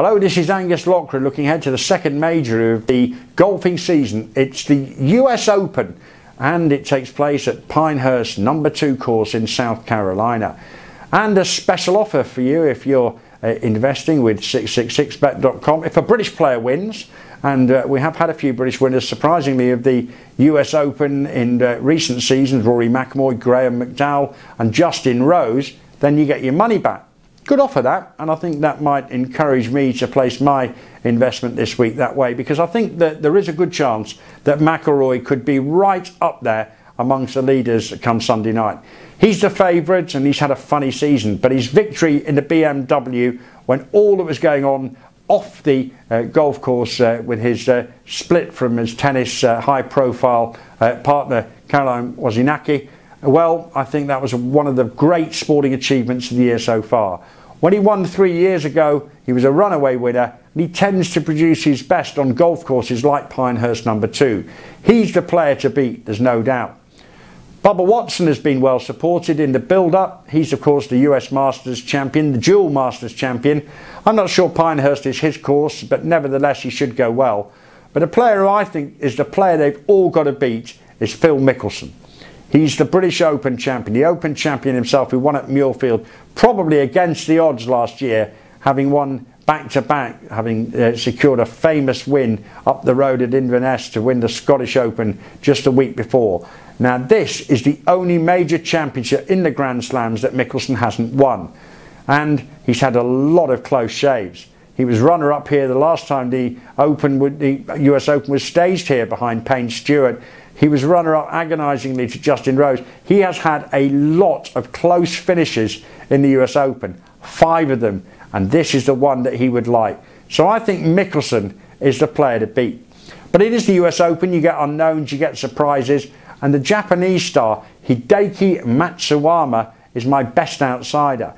Hello, this is Angus Loughran looking ahead to the second major of the golfing season. It's the US Open and it takes place at Pinehurst number two course in South Carolina. And a special offer for you if you're uh, investing with 666bet.com. If a British player wins, and uh, we have had a few British winners, surprisingly, of the US Open in uh, recent seasons Rory McIlroy, Graham McDowell, and Justin Rose, then you get your money back good offer that, and I think that might encourage me to place my investment this week that way because I think that there is a good chance that McIlroy could be right up there amongst the leaders come Sunday night. He's the favourite and he's had a funny season, but his victory in the BMW when all that was going on off the uh, golf course uh, with his uh, split from his tennis uh, high profile uh, partner Caroline Wozniacki, well, I think that was one of the great sporting achievements of the year so far. When he won three years ago, he was a runaway winner and he tends to produce his best on golf courses like Pinehurst number two. He's the player to beat, there's no doubt. Bubba Watson has been well supported in the build-up. He's of course the US Masters champion, the dual Masters champion. I'm not sure Pinehurst is his course, but nevertheless he should go well. But a player who I think is the player they've all got to beat is Phil Mickelson. He's the British Open champion, the Open champion himself who won at Muirfield, probably against the odds last year, having won back to back, having uh, secured a famous win up the road at Inverness to win the Scottish Open just a week before. Now, this is the only major championship in the Grand Slams that Mickelson hasn't won. And he's had a lot of close shaves. He was runner up here the last time the Open, the US Open was staged here behind Payne Stewart he was runner up agonisingly to Justin Rose. He has had a lot of close finishes in the US Open, five of them, and this is the one that he would like. So I think Mickelson is the player to beat. But it is the US Open, you get unknowns, you get surprises, and the Japanese star Hideki Matsuyama is my best outsider.